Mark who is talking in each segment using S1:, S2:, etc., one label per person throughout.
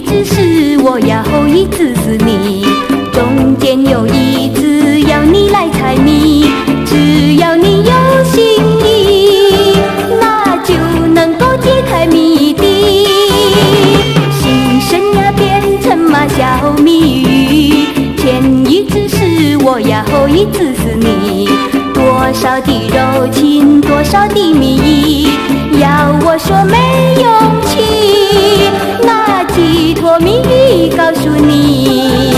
S1: 只是我要后一次是你中间有一次要你来猜谜只要你有心意那就能够解开谜底。心声呀变成嘛小谜语前一次是我要后一次是你多少的柔情多少的蜜意要我说没谜语告诉你，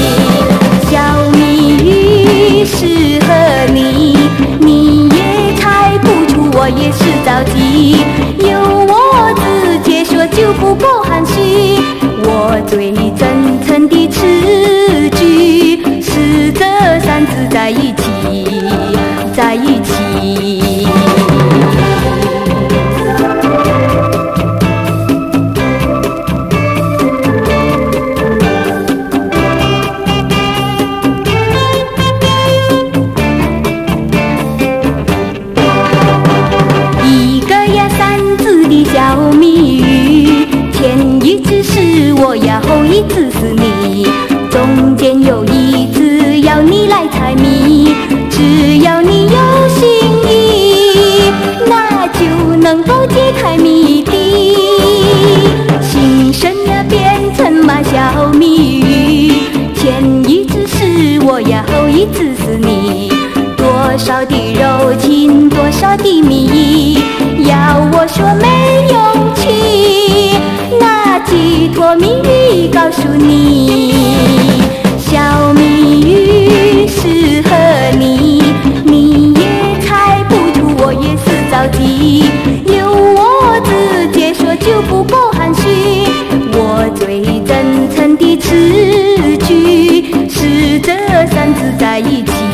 S1: 小谜语适合你，你也猜不出，我也是着急，由我直接说就不够含蓄，我最真诚的词句是这三字在一起，在一起。一字是我呀，后一次是你，中间有一次要你来猜谜，只要你有心意，那就能够解开谜底。心声呀变成马小谜语，前一次是我呀，后一次是你。多少的柔情，多少的蜜，要我说没，一坨秘密告诉你小谜语是和你你也猜不出我也是着急由我直接说就不够含蓄我最真诚的词句是这三字在一起。